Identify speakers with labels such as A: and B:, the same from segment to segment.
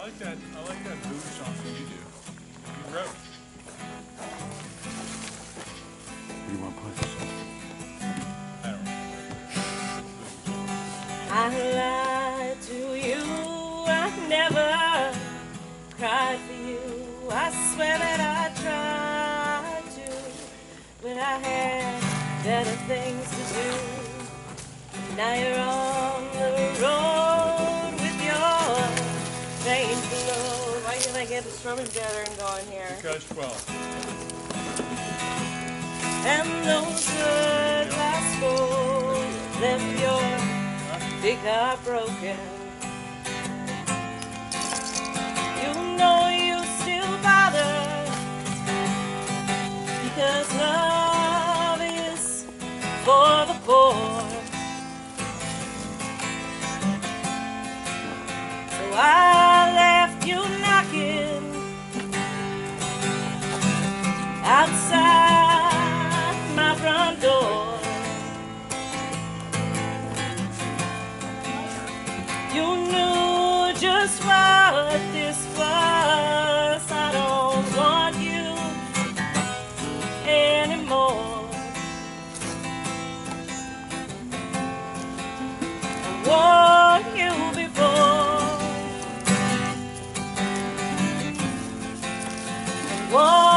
A: I like that. I like that blues song that you do. You wrote.
B: What do you want to play?
A: I don't know.
C: I lied to you. I never cried for you. I swear that I tried to, but I had better things to do. Now you're on the road Why can't I get the strumming and going here?
A: Because 12.
C: And those words I left your big heart broken. You know You knew just what this was. I don't want you anymore. I want you before. Want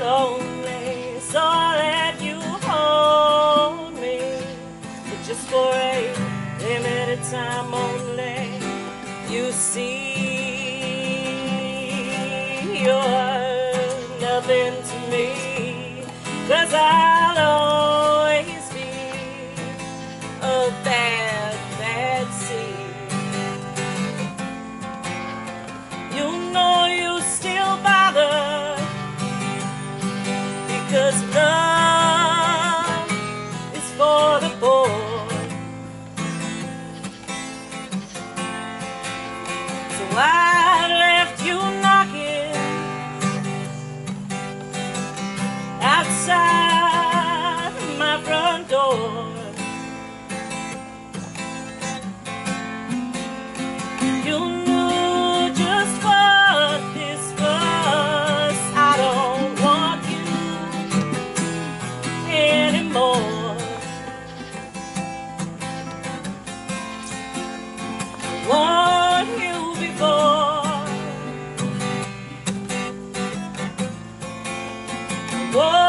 C: lonely, so I you hold me, but just for a limited time only. You see, you're nothing to me, cause I'll always be a bad, because love Want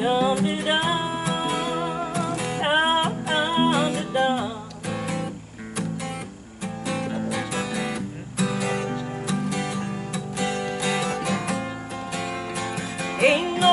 C: Dum dum dum dum dum. Ain't no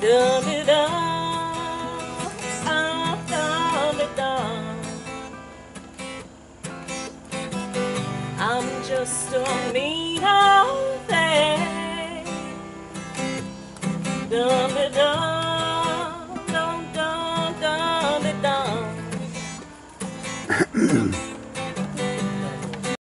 C: Dum dum dum dum dum. I'm just a mean old thing. Dum dum dum dum dum dum.